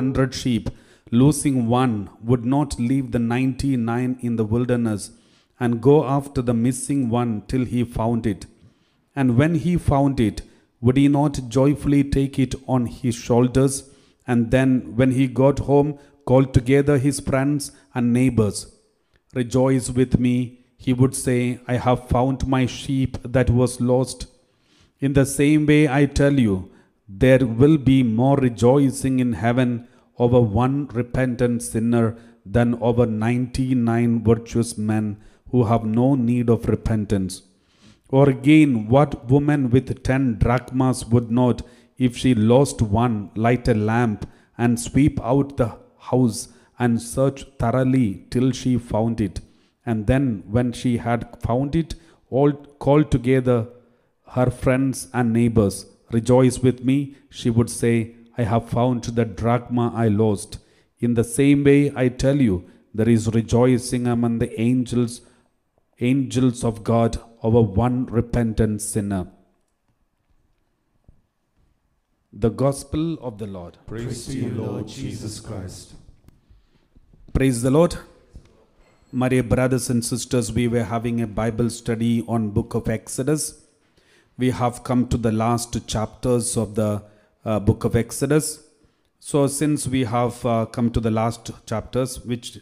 hundred sheep, losing one, would not leave the ninety nine in the wilderness and go after the missing one till he found it. And when he found it, would he not joyfully take it on his shoulders? And then, when he got home, called together his friends and neighbors. Rejoice with me, he would say, I have found my sheep that was lost. In the same way, I tell you, there will be more rejoicing in heaven over one repentant sinner than over 99 virtuous men who have no need of repentance. Or again, what woman with ten drachmas would not, if she lost one, light a lamp and sweep out the house and search thoroughly till she found it? And then, when she had found it, all called together her friends and neighbors. Rejoice with me, she would say, I have found the drachma I lost. In the same way, I tell you, there is rejoicing among the angels, angels of God over one repentant sinner. The Gospel of the Lord. Praise to you, Lord Jesus Christ. Praise the Lord. My dear brothers and sisters, we were having a Bible study on book of Exodus. We have come to the last chapters of the uh, book of Exodus. So since we have uh, come to the last chapters, which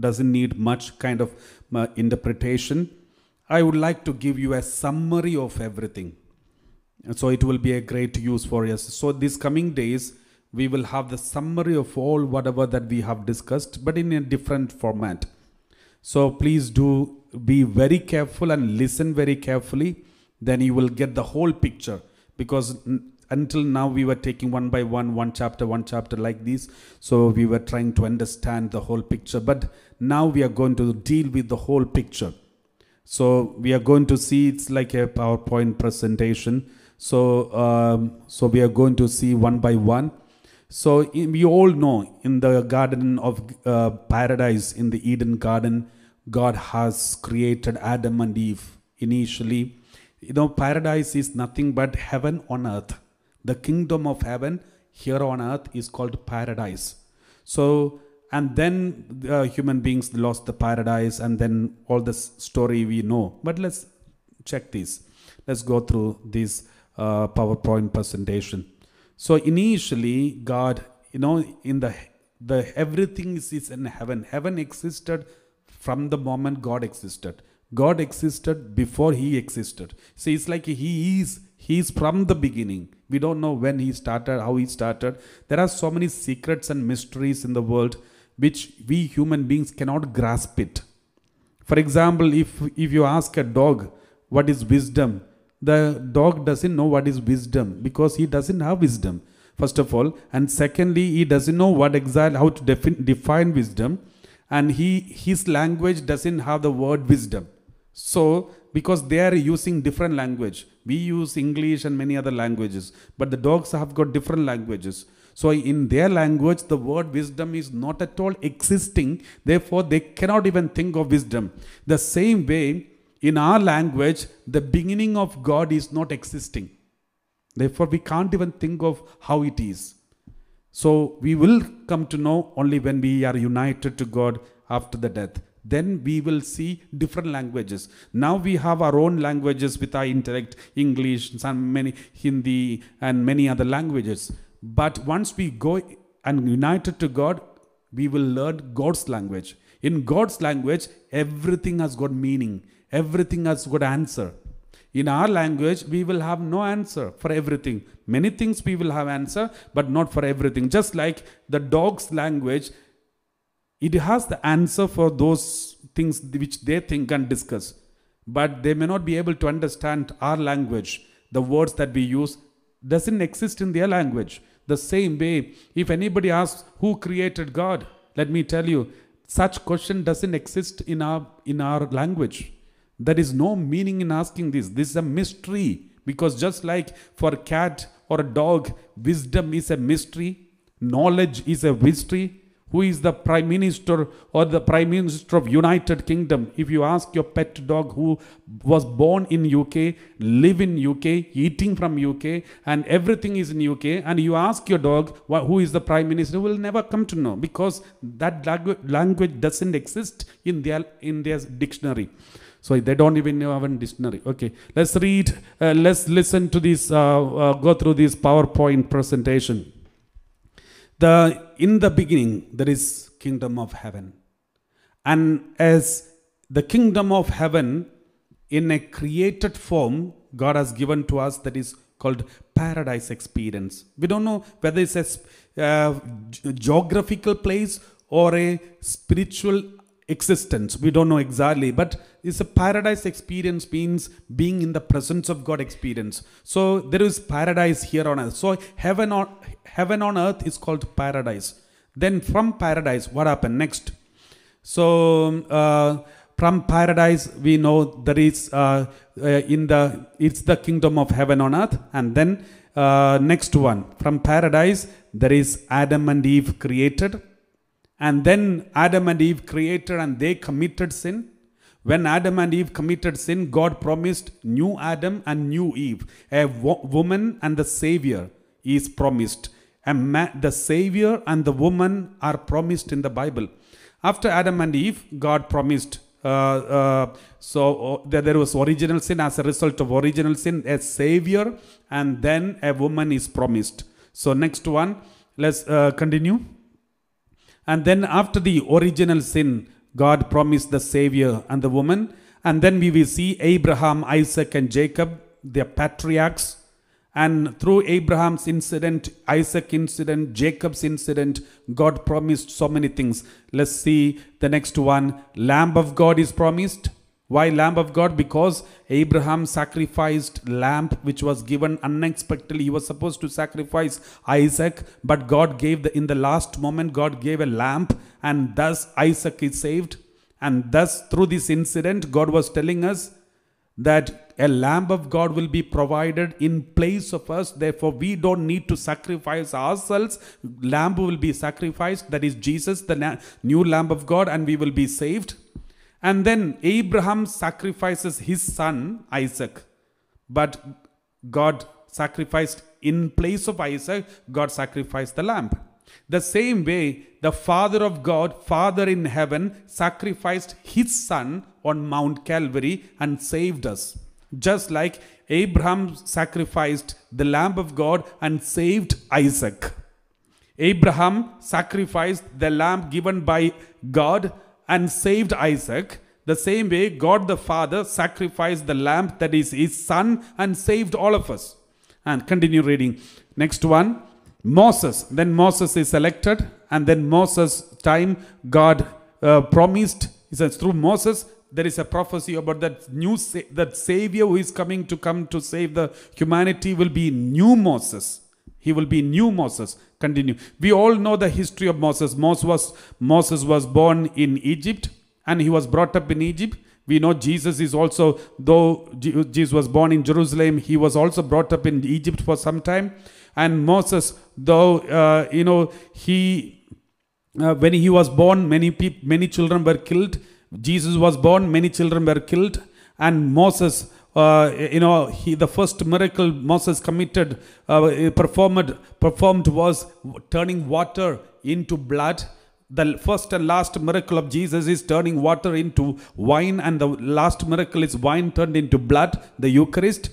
doesn't need much kind of uh, interpretation, I would like to give you a summary of everything. So it will be a great use for us. So these coming days, we will have the summary of all whatever that we have discussed, but in a different format. So please do be very careful and listen very carefully. Then you will get the whole picture because until now we were taking one by one, one chapter, one chapter like this. So we were trying to understand the whole picture. But now we are going to deal with the whole picture. So we are going to see it's like a PowerPoint presentation. So um, so we are going to see one by one. So we all know in the garden of uh, paradise, in the Eden garden, God has created Adam and Eve initially. You know, paradise is nothing but heaven on earth. The kingdom of heaven here on earth is called paradise. So, and then uh, human beings lost the paradise, and then all this story we know. But let's check this. Let's go through this uh, PowerPoint presentation. So initially, God, you know, in the the everything is, is in heaven. Heaven existed from the moment God existed. God existed before He existed. See, it's like He is. He is from the beginning. We don't know when He started, how He started. There are so many secrets and mysteries in the world which we human beings cannot grasp it. For example, if if you ask a dog what is wisdom, the dog doesn't know what is wisdom because he doesn't have wisdom. First of all, and secondly, he doesn't know what exact how to define define wisdom, and he his language doesn't have the word wisdom. So because they are using different language, we use English and many other languages, but the dogs have got different languages. So in their language, the word wisdom is not at all existing. Therefore, they cannot even think of wisdom. The same way, in our language, the beginning of God is not existing. Therefore, we can't even think of how it is. So we will come to know only when we are united to God after the death. Then we will see different languages. Now we have our own languages with our intellect, English, some many Hindi, and many other languages. But once we go and united to God, we will learn God's language. In God's language, everything has got meaning, everything has got answer. In our language, we will have no answer for everything. Many things we will have answer, but not for everything. Just like the dog's language, it has the answer for those things which they think and discuss. But they may not be able to understand our language. The words that we use doesn't exist in their language. The same way, if anybody asks who created God, let me tell you, such question doesn't exist in our in our language. There is no meaning in asking this. This is a mystery. Because just like for a cat or a dog, wisdom is a mystery, knowledge is a mystery. Who is the prime minister or the prime minister of united kingdom? If you ask your pet dog who was born in uk live in uk eating from uk and everything is in uk and you ask your dog who is the prime minister will never come to know because that langu- language doesn't exist in their in their dictionary. So they don't even know a dictionary. Okay let's read uh, let's listen to this uh, uh, go through this powerpoint presentation the in the beginning there is kingdom of heaven. And as the kingdom of heaven in a created form god has given to us that is called paradise experience. We don't know whether it's a uh, geographical place or a spiritual existence. We don't know exactly but it's a paradise experience means being in the presence of god experience. So there is paradise here on earth. So heaven on heaven on earth is called paradise. Then from paradise what happened next? So uh, from paradise we know there is uh, uh, in the it's the kingdom of heaven on earth. And then uh, next one from paradise there is adam and eve created and then Adam and Eve created and they committed sin. When Adam and Eve committed sin, God promised new Adam and new Eve. A wo- woman and the Savior is promised. A ma- the Savior and the woman are promised in the Bible. After Adam and Eve, God promised. Uh, uh, so uh, there, was original sin. As a result of original sin, a Savior and then a woman is promised. So next one, let's uh, continue. And then after the original sin, God promised the Savior and the woman. And then we will see Abraham, Isaac, and Jacob, their patriarchs. And through Abraham's incident, Isaac incident, Jacob's incident, God promised so many things. Let's see the next one. Lamb of God is promised. Why Lamb of God? Because Abraham sacrificed lamb which was given unexpectedly. He was supposed to sacrifice Isaac, but God gave the in the last moment, God gave a lamb, and thus Isaac is saved. And thus, through this incident, God was telling us that a lamb of God will be provided in place of us. Therefore, we don't need to sacrifice ourselves. Lamb will be sacrificed. That is Jesus, the new lamb of God, and we will be saved. And then Abraham sacrifices his son Isaac. But God sacrificed in place of Isaac, God sacrificed the lamb. The same way, the Father of God, Father in heaven, sacrificed his son on Mount Calvary and saved us. Just like Abraham sacrificed the Lamb of God and saved Isaac. Abraham sacrificed the lamb given by God and saved Isaac. The same way, God the Father sacrificed the lamb that is his son and saved all of us. And continue reading. Next one Moses. Then Moses is selected, and then Moses' time God uh, promised. He says, through Moses, there is a prophecy about that new sa- that Savior who is coming to come to save the humanity will be new Moses. He will be new Moses. Continue. We all know the history of Moses. Moses was, Moses was born in Egypt and he was brought up in Egypt. We know Jesus is also, though Jesus was born in Jerusalem, he was also brought up in Egypt for some time. And Moses, though, uh, you know, he, uh, when he was born, many people, many children were killed. Jesus was born, many children were killed. And Moses, uh, you know, he the first miracle Moses committed, uh, performed performed was turning water into blood. The first and last miracle of Jesus is turning water into wine, and the last miracle is wine turned into blood, the Eucharist.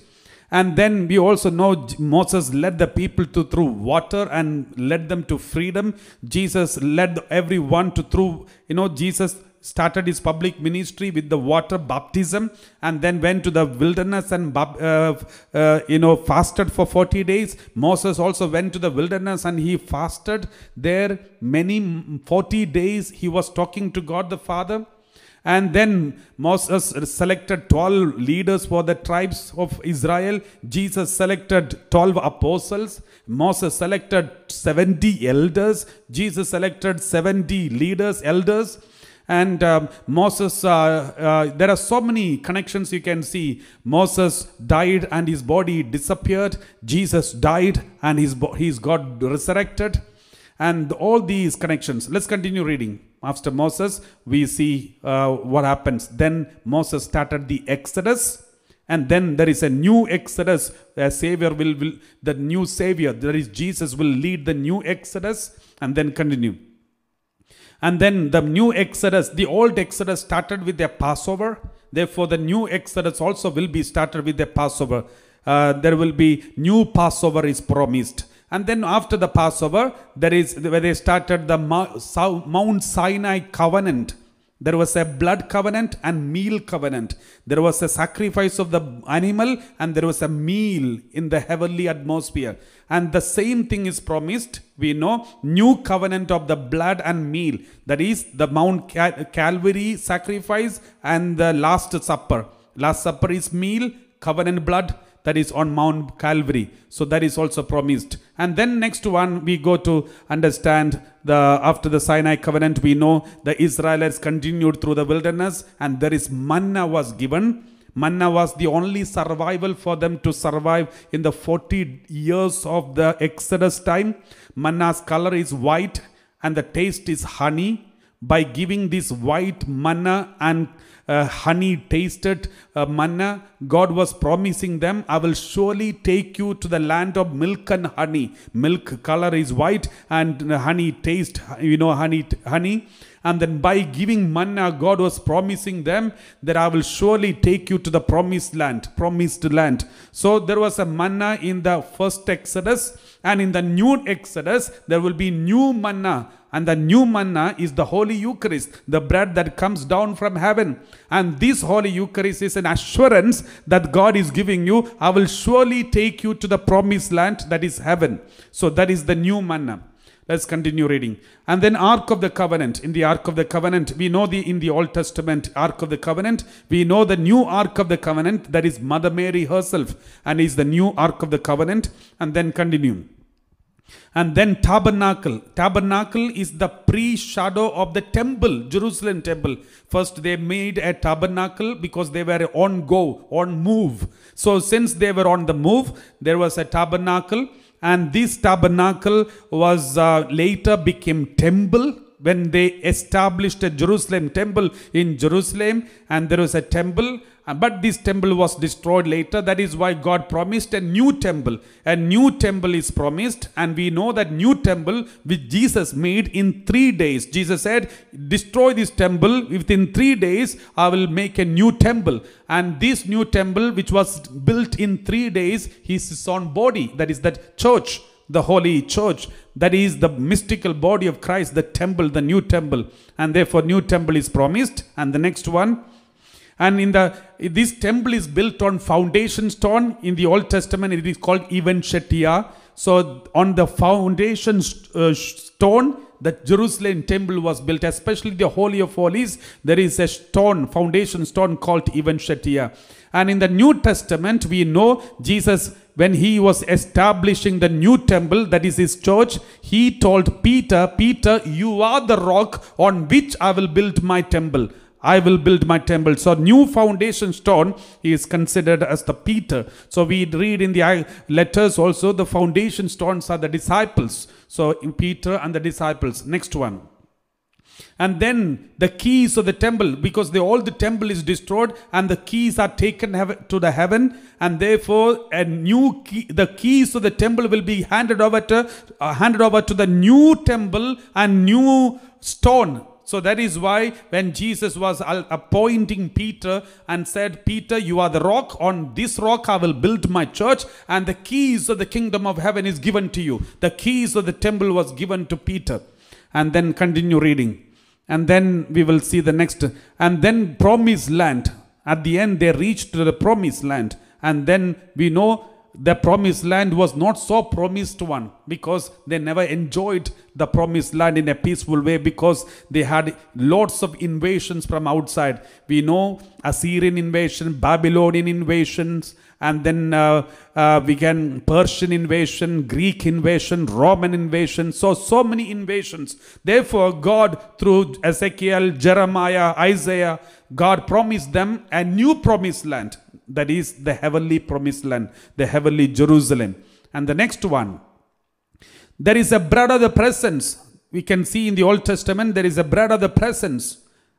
And then we also know Moses led the people to through water and led them to freedom. Jesus led everyone to through, you know, Jesus started his public ministry with the water baptism and then went to the wilderness and uh, uh, you know fasted for 40 days moses also went to the wilderness and he fasted there many 40 days he was talking to god the father and then Moses selected 12 leaders for the tribes of Israel. Jesus selected 12 apostles. Moses selected 70 elders. Jesus selected 70 leaders, elders. And um, Moses, uh, uh, there are so many connections you can see. Moses died and his body disappeared. Jesus died and his bo- he's got resurrected. and all these connections. Let's continue reading. After Moses, we see uh, what happens. Then Moses started the Exodus, and then there is a new Exodus. A Savior will, will the new Savior, that is Jesus, will lead the new Exodus, and then continue. And then the new Exodus, the old Exodus started with a Passover. Therefore, the new Exodus also will be started with a Passover. Uh, there will be new Passover is promised. And then after the Passover, there is where they started the Mount Sinai covenant. There was a blood covenant and meal covenant. There was a sacrifice of the animal and there was a meal in the heavenly atmosphere. And the same thing is promised. We know new covenant of the blood and meal. That is the Mount Calvary sacrifice and the Last Supper. Last Supper is meal, covenant blood that is on Mount Calvary. So that is also promised. And then next one we go to understand the after the Sinai covenant we know the Israelites continued through the wilderness and there is manna was given. Manna was the only survival for them to survive in the 40 years of the Exodus time. Manna's color is white and the taste is honey. By giving this white manna and uh, honey tasted uh, manna, God was promising them, I will surely take you to the land of milk and honey. Milk color is white and honey taste, you know, honey, honey. And then by giving manna, God was promising them that I will surely take you to the promised land, promised land. So there was a manna in the first Exodus and in the new Exodus, there will be new manna and the new manna is the Holy Eucharist, the bread that comes down from heaven. And this Holy Eucharist is an assurance that God is giving you. I will surely take you to the promised land that is heaven. So that is the new manna. Let's continue reading. And then Ark of the Covenant. In the Ark of the Covenant, we know the in the Old Testament Ark of the Covenant. We know the new Ark of the Covenant that is Mother Mary herself and is the new Ark of the Covenant. And then continue. And then tabernacle. Tabernacle is the pre-shadow of the temple, Jerusalem temple. First they made a tabernacle because they were on go, on move. So since they were on the move, there was a tabernacle. And this tabernacle was uh, later became temple when they established a Jerusalem temple in Jerusalem and there was a temple but this temple was destroyed later. That is why God promised a new temple. A new temple is promised, and we know that new temple which Jesus made in three days. Jesus said, Destroy this temple. Within three days, I will make a new temple. And this new temple, which was built in three days, is his own body. That is that church the holy church that is the mystical body of christ the temple the new temple and therefore new temple is promised and the next one and in the this temple is built on foundation stone. In the Old Testament, it is called even Shetia. So on the foundation uh, stone, the Jerusalem temple was built, especially the Holy of Holies. There is a stone, foundation stone called even Shetia. And in the New Testament, we know Jesus, when he was establishing the new temple, that is his church, he told Peter, Peter, you are the rock on which I will build my temple. I will build my temple. So new foundation stone is considered as the Peter. So we read in the letters also the foundation stones are the disciples. So Peter and the disciples. Next one. And then the keys of the temple, because the, all the temple is destroyed and the keys are taken to the heaven, and therefore a new key, the keys of the temple will be handed over to uh, handed over to the new temple and new stone so that is why when Jesus was appointing Peter and said, Peter, you are the rock. On this rock I will build my church and the keys of the kingdom of heaven is given to you. The keys of the temple was given to Peter. And then continue reading. And then we will see the next. And then promised land. At the end they reached the promised land. And then we know the promised land was not so promised one because they never enjoyed the promised land in a peaceful way because they had lots of invasions from outside. We know Assyrian invasion, Babylonian invasions, and then uh, uh, we can Persian invasion, Greek invasion, Roman invasion. So, so many invasions. Therefore, God through Ezekiel, Jeremiah, Isaiah, God promised them a new promised land that is the heavenly promised land, the heavenly Jerusalem. And the next one, There is a bread of the presence. We can see in the Old Testament there is a bread of the presence,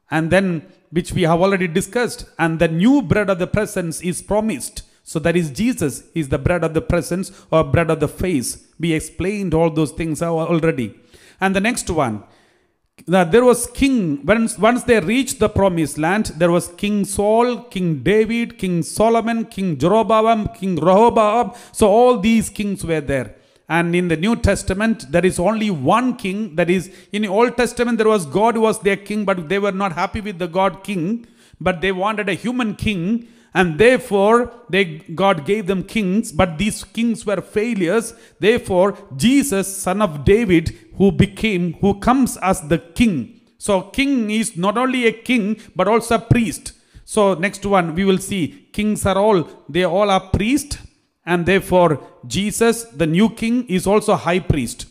and then which we have already discussed, and the new bread of the presence is promised. So that is Jesus is the bread of the presence or bread of the face. We explained all those things al- already. And the next one, there was king once, once they reached the promised land there was king saul king david king solomon king jeroboam king rehoboam. So all these kings were there. And in the new testament there is only one king. That is in the old testament there was god was their king but they were not happy with the god king. But they wanted a human king and therefore they god gave them kings but these kings were failures. Therefore jesus son of david who became who comes as the king. So king is not only a king but also a priest. So next one we will see kings are all they all are priest and therefore jesus the new king is also high priest.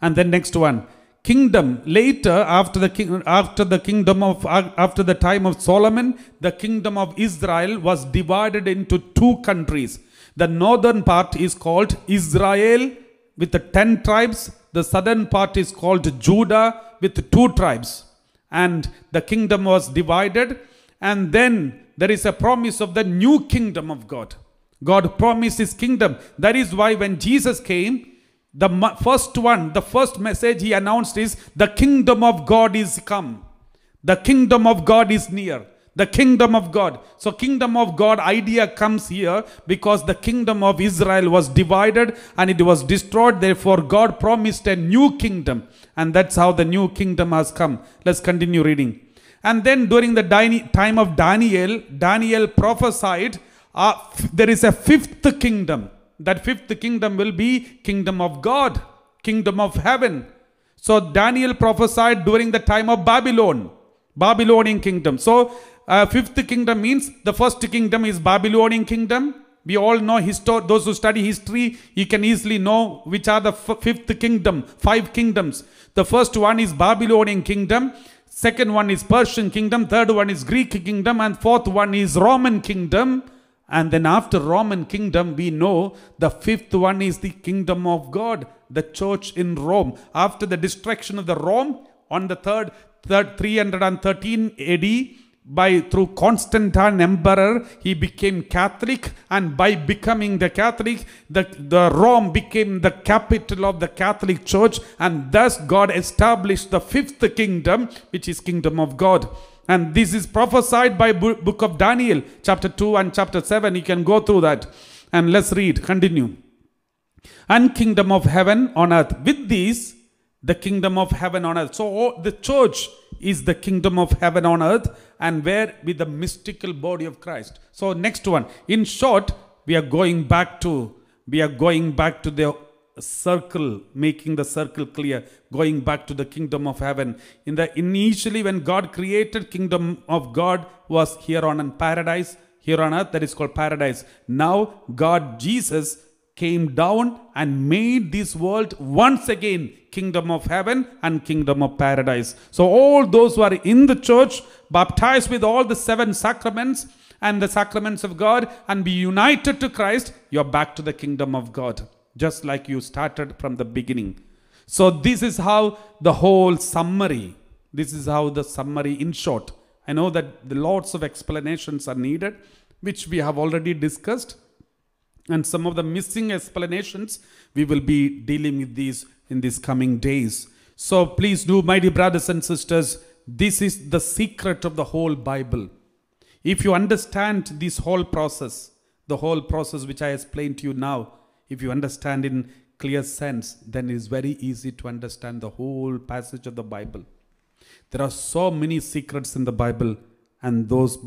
And then next one kingdom. Later after the king after the kingdom of after the time of solomon the kingdom of israel was divided into two countries. The northern part is called israel with the 10 tribes. The southern part is called judah with two tribes. And the kingdom was divided. And then there is a promise of the new kingdom of god. God promised his kingdom. That is why when jesus came the first one, the first message he announced is the kingdom of God is come. The kingdom of God is near. The kingdom of God. So, kingdom of God idea comes here because the kingdom of Israel was divided and it was destroyed. Therefore, God promised a new kingdom. And that's how the new kingdom has come. Let's continue reading. And then during the time of Daniel, Daniel prophesied uh, there is a fifth kingdom that fifth kingdom will be kingdom of god kingdom of heaven. So daniel prophesied during the time of babylon babylonian kingdom. So uh, fifth kingdom means the first kingdom is babylonian kingdom. We all know histo- those who study history you can easily know which are the fifth kingdom five kingdoms. The first one is babylonian kingdom second one is persian kingdom third one is greek kingdom and fourth one is roman kingdom and then after Roman kingdom, we know the fifth one is the kingdom of God, the church in Rome. After the destruction of the Rome on the third, third 313 AD, by through Constantine emperor, he became Catholic, and by becoming the Catholic, the, the Rome became the capital of the Catholic Church, and thus God established the fifth kingdom, which is kingdom of God. And this is prophesied by book of Daniel, chapter 2 and chapter 7. You can go through that. And let's read, continue. And kingdom of heaven on earth. With these, the kingdom of heaven on earth. So oh, the church is the kingdom of heaven on earth and where with the mystical body of Christ. So next one. In short, we are going back to we are going back to the circle making the circle clear going back to the kingdom of heaven. In the initially when god created kingdom of god was here on in paradise here on earth that is called paradise. Now god jesus came down and made this world once again kingdom of heaven and kingdom of paradise. So all those who are in the church baptized with all the seven sacraments and the sacraments of god and be united to christ you're back to the kingdom of god just like you started from the beginning. So, this is how the whole summary, this is how the summary in short. I know that the lots of explanations are needed, which we have already discussed, and some of the missing explanations we will be dealing with these in these coming days. So, please do, dear brothers and sisters, this is the secret of the whole Bible. If you understand this whole process, the whole process which I explained to you now, if you understand in clear sense, then it is very easy to understand the whole passage of the Bible. There are so many secrets in the Bible, and those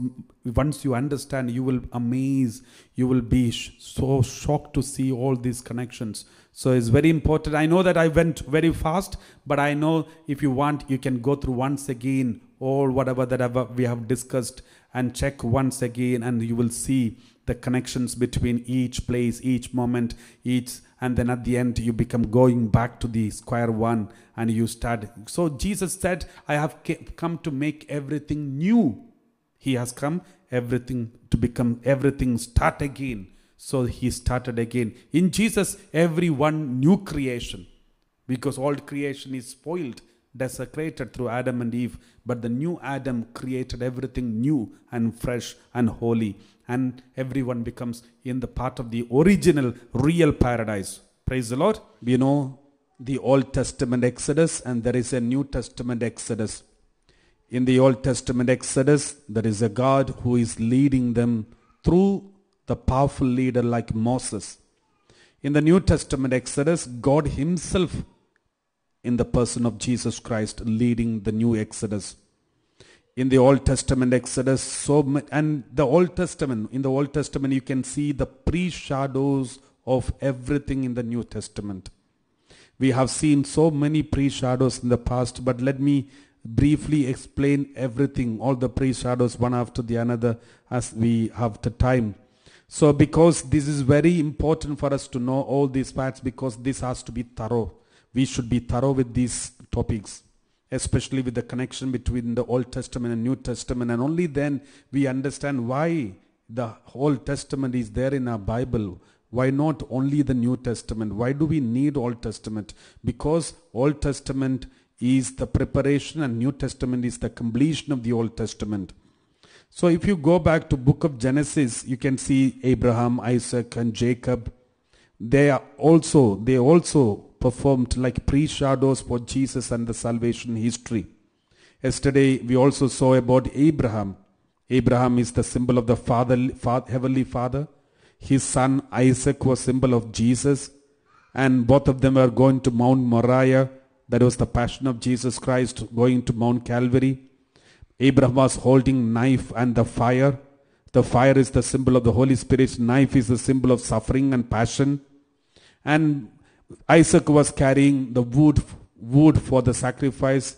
once you understand, you will amaze, you will be sh- so shocked to see all these connections. So it's very important. I know that I went very fast, but I know if you want, you can go through once again all whatever that ever we have discussed and check once again, and you will see the connections between each place, each moment, each, and then at the end you become going back to the square one and you start. So Jesus said, I have come to make everything new. He has come everything to become everything start again. So he started again. In Jesus, everyone new creation because old creation is spoiled, desecrated through Adam and Eve. But the new Adam created everything new and fresh and holy. And everyone becomes in the part of the original, real paradise. Praise the Lord. We know the Old Testament Exodus, and there is a New Testament Exodus. In the Old Testament Exodus, there is a God who is leading them through the powerful leader like Moses. In the New Testament Exodus, God Himself, in the person of Jesus Christ, leading the new Exodus. In the Old Testament Exodus, so and the Old Testament, in the Old Testament, you can see the pre shadows of everything in the New Testament. We have seen so many pre shadows in the past, but let me briefly explain everything, all the pre shadows, one after the another, as we have the time. So, because this is very important for us to know all these facts, because this has to be thorough. We should be thorough with these topics, especially with the connection between the Old Testament and New Testament, and only then we understand why the Old Testament is there in our Bible. Why not only the New Testament? Why do we need Old Testament? Because Old Testament is the preparation and New Testament is the completion of the Old Testament. So if you go back to book of Genesis, you can see Abraham, Isaac and Jacob. They are also they also performed like pre-shadows for Jesus and the salvation history. Yesterday we also saw about Abraham. Abraham is the symbol of the father, fa- heavenly father. His son Isaac was symbol of Jesus. And both of them are going to Mount Moriah. That was the passion of Jesus Christ going to Mount Calvary. Abraham was holding knife and the fire. The fire is the symbol of the Holy Spirit. Knife is the symbol of suffering and passion. And Isaac was carrying the wood, wood for the sacrifice,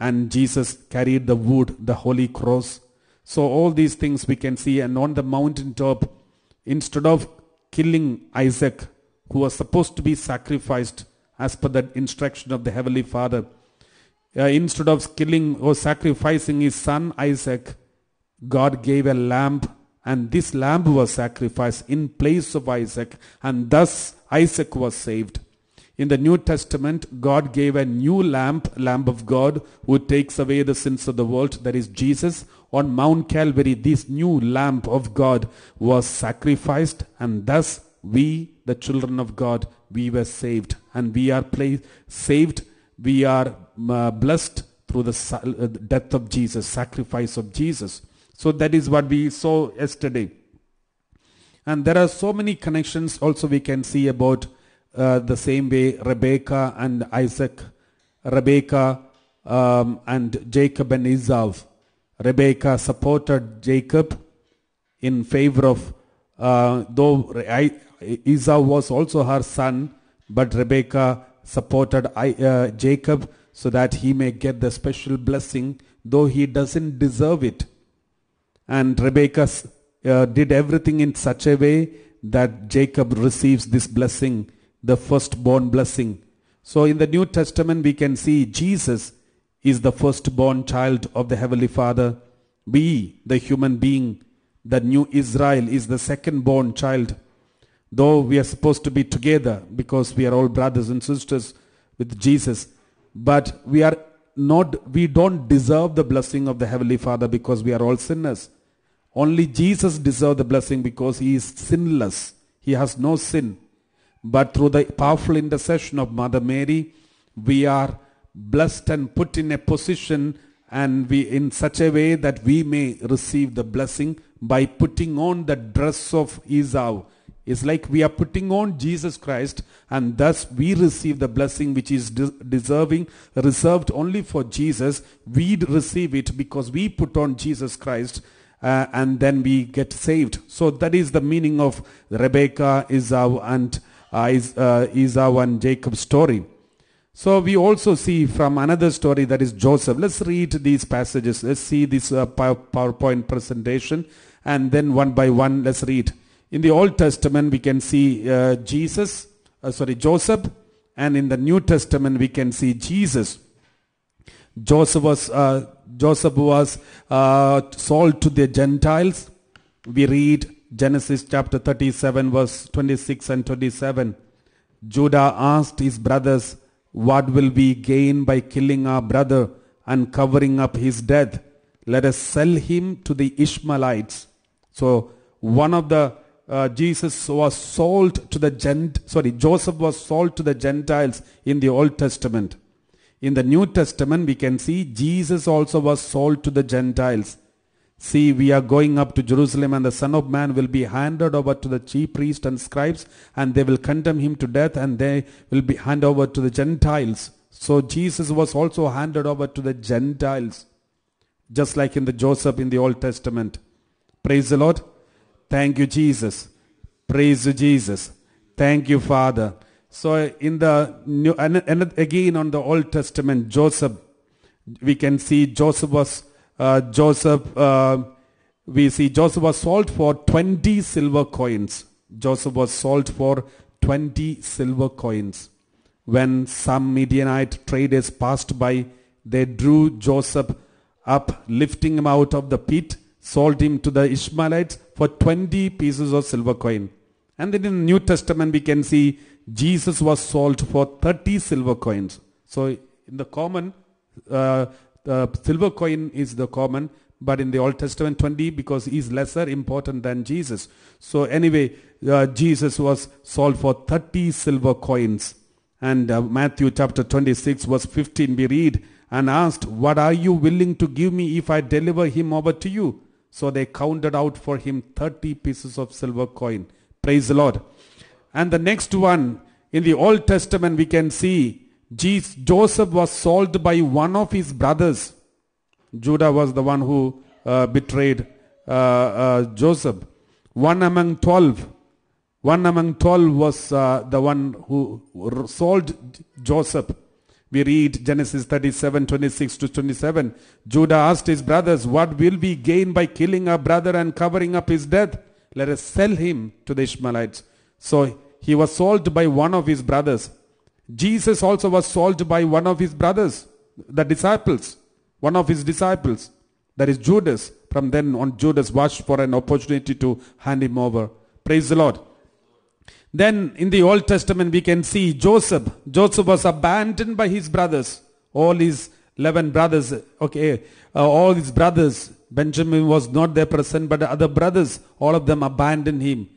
and Jesus carried the wood, the holy cross. So all these things we can see, and on the mountaintop, instead of killing Isaac, who was supposed to be sacrificed as per the instruction of the Heavenly Father, uh, instead of killing or sacrificing his son Isaac, God gave a lamb, and this lamb was sacrificed in place of Isaac, and thus Isaac was saved. In the New Testament, God gave a new lamb, Lamb of God, who takes away the sins of the world. That is Jesus. On Mount Calvary, this new lamb of God was sacrificed, and thus we, the children of God, we were saved, and we are pla- saved. We are uh, blessed through the sa- uh, death of Jesus, sacrifice of Jesus. So that is what we saw yesterday. And there are so many connections also we can see about uh, the same way Rebecca and Isaac, Rebecca um, and Jacob and Esau. Rebecca supported Jacob in favor of, uh, though I, Esau was also her son, but Rebecca supported I, uh, Jacob so that he may get the special blessing, though he doesn't deserve it. And Rebecca uh, did everything in such a way that Jacob receives this blessing, the firstborn blessing. So in the New Testament, we can see Jesus is the firstborn child of the Heavenly Father. We, the human being, the new Israel, is the second born child. Though we are supposed to be together because we are all brothers and sisters with Jesus, but we are not, we don't deserve the blessing of the Heavenly Father because we are all sinners. Only Jesus deserves the blessing because he is sinless. He has no sin. But through the powerful intercession of Mother Mary, we are blessed and put in a position and we in such a way that we may receive the blessing by putting on the dress of Esau. It's like we are putting on Jesus Christ and thus we receive the blessing which is de- deserving, reserved only for Jesus. We receive it because we put on Jesus Christ uh, and then we get saved. So that is the meaning of Rebecca, Esau, and uh, uh, Esau and Jacob's story. So we also see from another story that is Joseph. Let's read these passages. Let's see this uh, PowerPoint presentation, and then one by one, let's read. In the Old Testament, we can see uh, Jesus, uh, sorry, Joseph, and in the New Testament, we can see Jesus. Joseph was uh, Joseph was uh, sold to the Gentiles. We read Genesis chapter 37, verse 26 and 27. Judah asked his brothers, What will we gain by killing our brother and covering up his death? Let us sell him to the Ishmaelites. So, one of the uh, Jesus was sold to the gent sorry Joseph was sold to the Gentiles in the Old Testament. In the New Testament we can see Jesus also was sold to the Gentiles. See, we are going up to Jerusalem, and the Son of Man will be handed over to the chief priests and scribes, and they will condemn him to death, and they will be handed over to the Gentiles. So, Jesus was also handed over to the Gentiles, just like in the Joseph in the Old Testament. Praise the Lord. Thank you, Jesus. Praise you, Jesus. Thank you, Father. So, in the new, and, and again on the Old Testament, Joseph, we can see Joseph was uh, Joseph, uh, we see Joseph was sold for 20 silver coins. Joseph was sold for 20 silver coins. When some Midianite traders passed by, they drew Joseph up, lifting him out of the pit, sold him to the Ishmaelites for 20 pieces of silver coin. And then in the New Testament, we can see Jesus was sold for 30 silver coins. So in the common, uh, the silver coin is the common, but in the Old Testament 20 because he is lesser important than Jesus. So anyway, uh, Jesus was sold for 30 silver coins. And uh, Matthew chapter 26 verse 15 we read and asked, what are you willing to give me if I deliver him over to you? So they counted out for him 30 pieces of silver coin. Praise the Lord. And the next one in the Old Testament we can see Jesus, Joseph was sold by one of his brothers. Judah was the one who uh, betrayed uh, uh, Joseph. One among twelve. One among twelve was uh, the one who sold Joseph. We read Genesis 37, 26 to 27. Judah asked his brothers, What will we gain by killing our brother and covering up his death? Let us sell him to the Ishmaelites. So he was sold by one of his brothers. Jesus also was sold by one of his brothers, the disciples, one of his disciples, that is Judas. From then on, Judas watched for an opportunity to hand him over. Praise the Lord. Then in the Old Testament, we can see Joseph. Joseph was abandoned by his brothers, all his 11 brothers. Okay, uh, all his brothers. Benjamin was not there present, but the other brothers, all of them abandoned him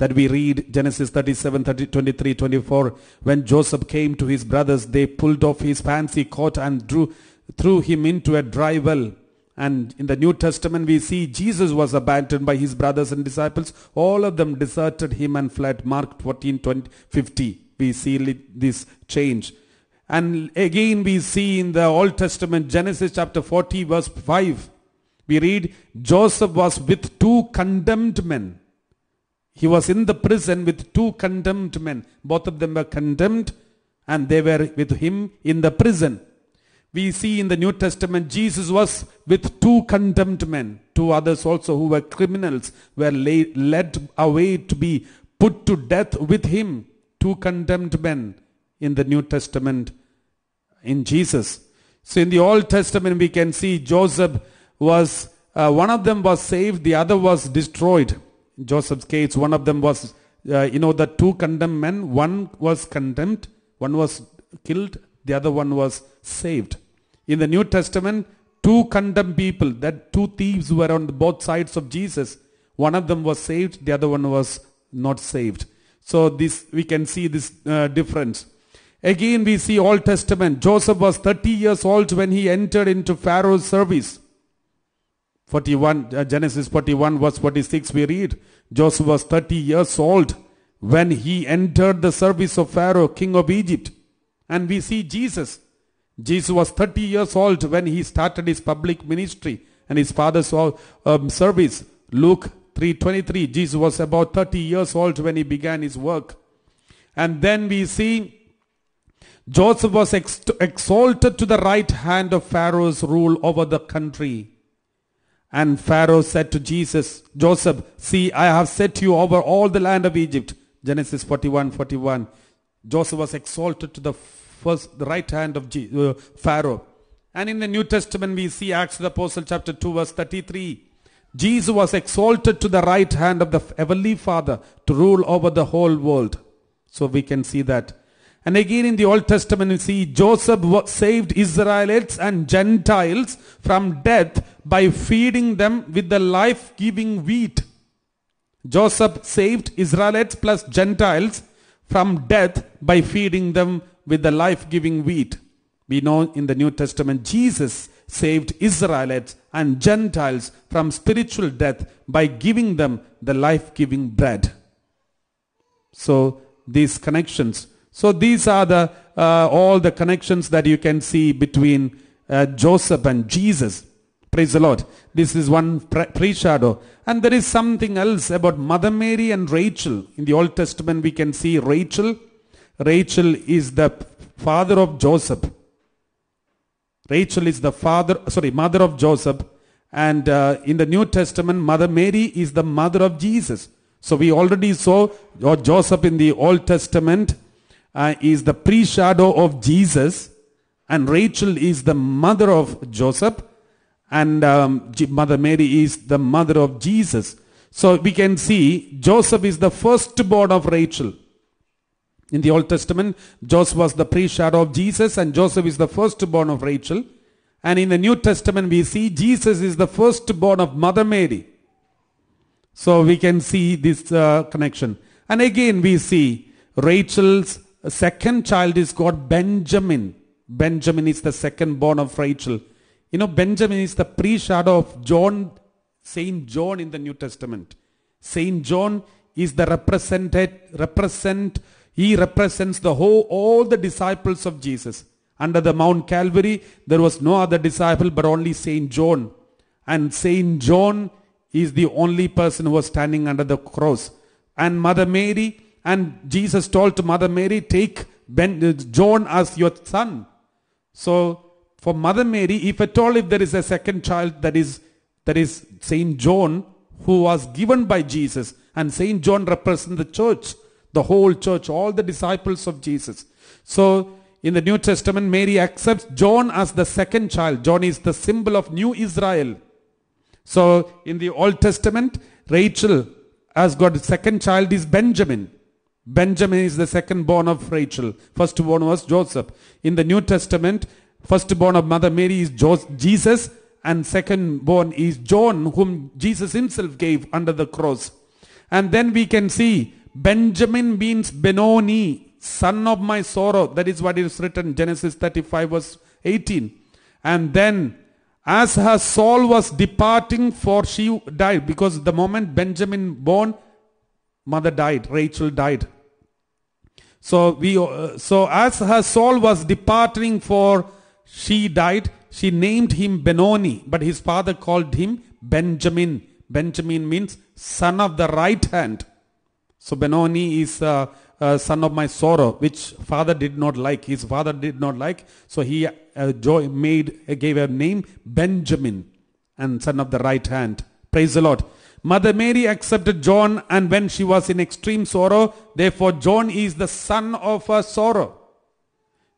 that we read Genesis 37, 30, 23, 24. When Joseph came to his brothers, they pulled off his fancy coat and drew, threw him into a dry well. And in the New Testament, we see Jesus was abandoned by his brothers and disciples. All of them deserted him and fled. Mark 14, 20, 50. We see this change. And again, we see in the Old Testament, Genesis chapter 40, verse 5, we read, Joseph was with two condemned men. He was in the prison with two condemned men. Both of them were condemned and they were with him in the prison. We see in the New Testament Jesus was with two condemned men. Two others also who were criminals were laid, led away to be put to death with him. Two condemned men in the New Testament in Jesus. So in the Old Testament we can see Joseph was, uh, one of them was saved, the other was destroyed. Joseph's case, one of them was, uh, you know, the two condemned men, one was condemned, one was killed, the other one was saved. In the New Testament, two condemned people, that two thieves were on both sides of Jesus. One of them was saved, the other one was not saved. So this we can see this uh, difference. Again, we see Old Testament. Joseph was 30 years old when he entered into Pharaoh's service. 41, uh, Genesis 41 verse 46 we read, Joseph was 30 years old when he entered the service of Pharaoh, king of Egypt. And we see Jesus. Jesus was 30 years old when he started his public ministry and his father's um, service. Luke 3.23, Jesus was about 30 years old when he began his work. And then we see Joseph was ex- exalted to the right hand of Pharaoh's rule over the country. And Pharaoh said to Jesus, Joseph, see, I have set you over all the land of Egypt. Genesis 41, 41. Joseph was exalted to the first, the right hand of uh, Pharaoh. And in the New Testament, we see Acts of the Apostle chapter 2, verse 33. Jesus was exalted to the right hand of the heavenly Father to rule over the whole world. So we can see that. And again in the Old Testament, we see Joseph saved Israelites and Gentiles from death by feeding them with the life giving wheat. Joseph saved Israelites plus Gentiles from death by feeding them with the life giving wheat. We know in the New Testament, Jesus saved Israelites and Gentiles from spiritual death by giving them the life giving bread. So these connections. So these are the uh, all the connections that you can see between uh, Joseph and Jesus. Praise the Lord. This is one pre- pre-shadow. And there is something else about Mother Mary and Rachel. In the Old Testament, we can see Rachel. Rachel is the father of Joseph. Rachel is the father, sorry, mother of Joseph. And uh, in the New Testament, Mother Mary is the mother of Jesus. So we already saw Joseph in the Old Testament uh, is the pre-shadow of Jesus. And Rachel is the mother of Joseph. And um, Mother Mary is the mother of Jesus. So we can see Joseph is the firstborn of Rachel. In the Old Testament, Joseph was the pre-shadow of Jesus and Joseph is the firstborn of Rachel. And in the New Testament, we see Jesus is the firstborn of Mother Mary. So we can see this uh, connection. And again, we see Rachel's second child is called Benjamin. Benjamin is the second born of Rachel. You know, Benjamin is the pre-shadow of John, Saint John in the New Testament. Saint John is the represented, represent, he represents the whole, all the disciples of Jesus. Under the Mount Calvary, there was no other disciple but only Saint John. And Saint John is the only person who was standing under the cross. And Mother Mary, and Jesus told to Mother Mary, take ben, uh, John as your son. So for Mother Mary, if at all if there is a second child that is that is Saint John who was given by Jesus, and Saint John represents the church, the whole church, all the disciples of Jesus. So in the New Testament, Mary accepts John as the second child. John is the symbol of new Israel. So in the Old Testament, Rachel has got second child is Benjamin. Benjamin is the second born of Rachel. First born was Joseph. In the New Testament, first born of Mother Mary is Jesus and second born is John whom Jesus himself gave under the cross. And then we can see Benjamin means Benoni, son of my sorrow. That is what is written Genesis 35 verse 18. And then as her soul was departing for she died. Because the moment Benjamin born mother died Rachel died. So we uh, so as her soul was departing for she died she named him Benoni. But his father called him Benjamin. Benjamin means son of the right hand so Benoni is uh, uh, son of my sorrow, which father did not like. His father did not like, so he uh, joy made uh, gave a name Benjamin, and son of the right hand. Praise the Lord. Mother Mary accepted John, and when she was in extreme sorrow, therefore John is the son of her sorrow,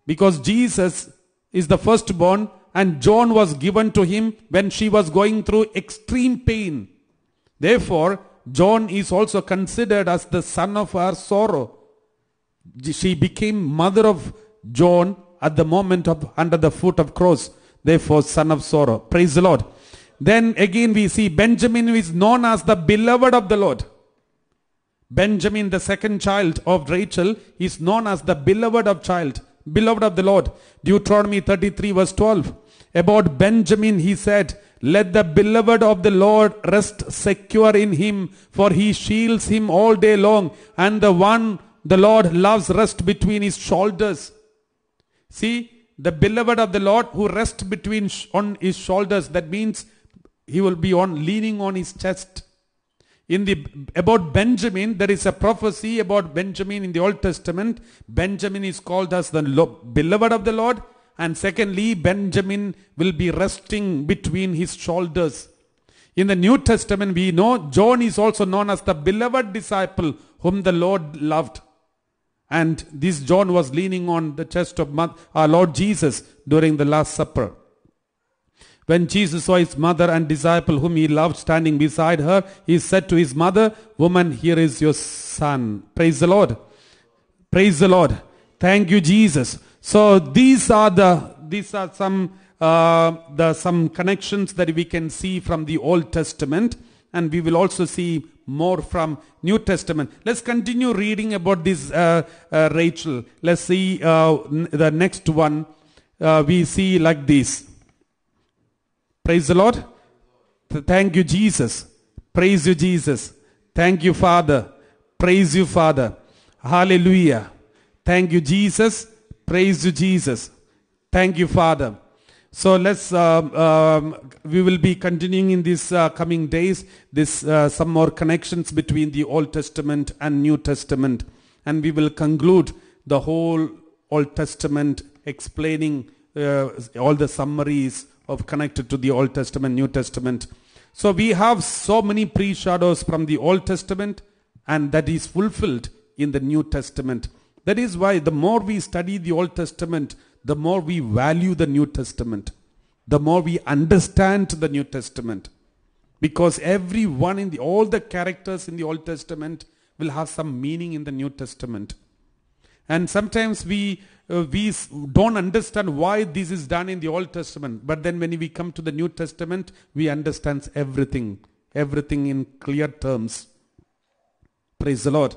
because Jesus is the firstborn, and John was given to him when she was going through extreme pain. Therefore, John is also considered as the son of her sorrow. She became mother of John at the moment of under the foot of cross. Therefore, son of sorrow. Praise the Lord. Then again we see Benjamin is known as the beloved of the Lord. Benjamin, the second child of Rachel, is known as the beloved of child, beloved of the Lord. Deuteronomy 33 verse 12. About Benjamin he said, let the beloved of the Lord rest secure in him, for he shields him all day long, and the one the Lord loves rest between his shoulders. See, the beloved of the Lord who rests between sh- on his shoulders, that means he will be on leaning on his chest. In the about Benjamin, there is a prophecy about Benjamin in the Old Testament. Benjamin is called as the lo- beloved of the Lord, and secondly, Benjamin will be resting between his shoulders. In the New Testament, we know John is also known as the beloved disciple whom the Lord loved. And this John was leaning on the chest of our Lord Jesus during the Last Supper. When Jesus saw his mother and disciple whom he loved standing beside her, he said to his mother, Woman, here is your son. Praise the Lord. Praise the Lord. Thank you, Jesus. So these are the these are some uh, the some connections that we can see from the Old Testament, and we will also see more from New Testament. Let's continue reading about this, uh, uh, Rachel. Let's see uh, n- the next one. Uh, we see like this. Praise the Lord. Thank you, Jesus. Praise you, Jesus. Thank you, Father. Praise you, Father. Hallelujah. Thank you, Jesus. Praise you, Jesus. Thank you, Father. So let's, um, um, we will be continuing in these uh, coming days, this, uh, some more connections between the Old Testament and New Testament. And we will conclude the whole Old Testament explaining uh, all the summaries of connected to the Old Testament, New Testament. So we have so many pre-shadows from the Old Testament and that is fulfilled in the New Testament. That is why the more we study the Old Testament, the more we value the New Testament, the more we understand the New Testament. Because every one in the all the characters in the Old Testament will have some meaning in the New Testament. And sometimes we uh, we don't understand why this is done in the Old Testament, but then when we come to the New Testament, we understand everything, everything in clear terms. Praise the Lord.